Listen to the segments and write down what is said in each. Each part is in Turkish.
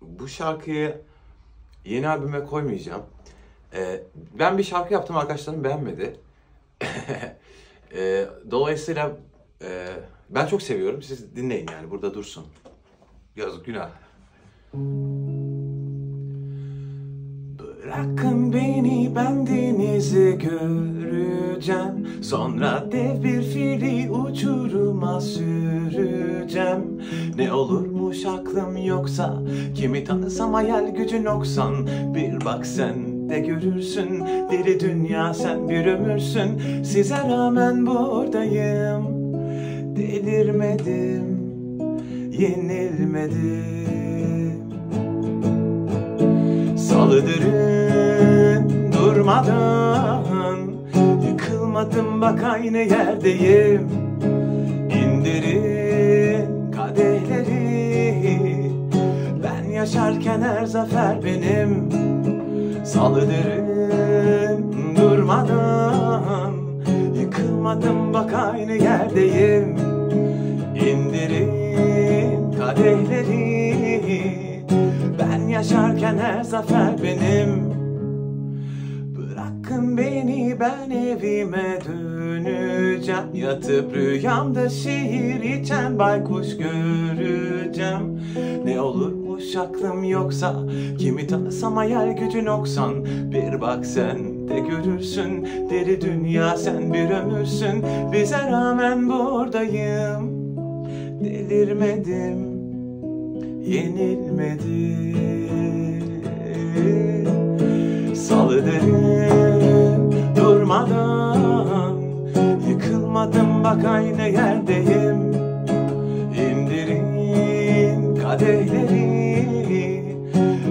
Bu şarkıyı yeni albüme koymayacağım. Ee, ben bir şarkı yaptım arkadaşlarım beğenmedi. Ee, dolayısıyla e, ben çok seviyorum. Siz dinleyin yani burada dursun. Yazık günah. Bırakın beni ben denizi göreceğim. Sonra dev bir fili uçuruma süreceğim. Ne olurmuş aklım yoksa Kimi tanısam hayal gücü noksan. Bir bak sen de görürsün Deli dünya sen bir ömürsün. Size rağmen buradayım Delirmedim Yenilmedim. Salıdırın durmadan Yıkılmadım bak aynı yerdeyim. İndirin kadehleri Ben yaşarken her zafer benim. Salıdırın durmadan Yıkılmadım bak aynı yerdeyim. İndirin kadehleri Ben yaşarken her zafer benim ben evime döneceğim. Yatıp rüyamda şiir içen baykuş göreceğim. Ne olurmuş aklım yoksa Kimi tanısam hayal gücü noksan Bir bak sen de görürsün Deli dünya sen bir ömürsün. Bize rağmen buradayım Delirmedim yenilmedim Yıkılmadım bak aynı yerdeyim. İndirin kadehleri.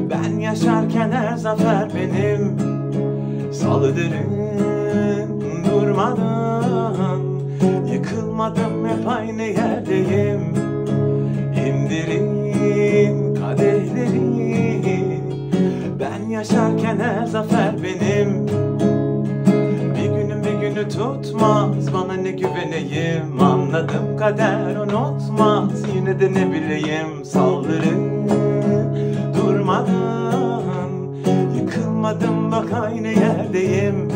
Ben yaşarken her zafer benim. Salıdırım durmadan. Yıkılmadım hep aynı yerdeyim. İndirin kadehleri. Ben yaşarken her zafer tutmaz. Bana ne güveneyim? Anladım kader unutmaz. Yine de ne bileyim? Saldırın. Durmadan. Yıkılmadım bak aynı yerdeyim.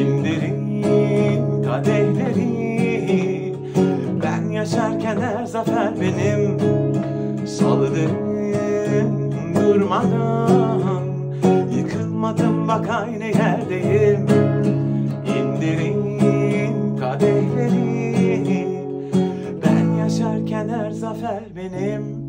İndirin kadehleri. Ben yaşarken her zafer benim. Salıdırın durmadan. Yıkılmadım bak aynı yerdeyim Geçerken her zafer benim.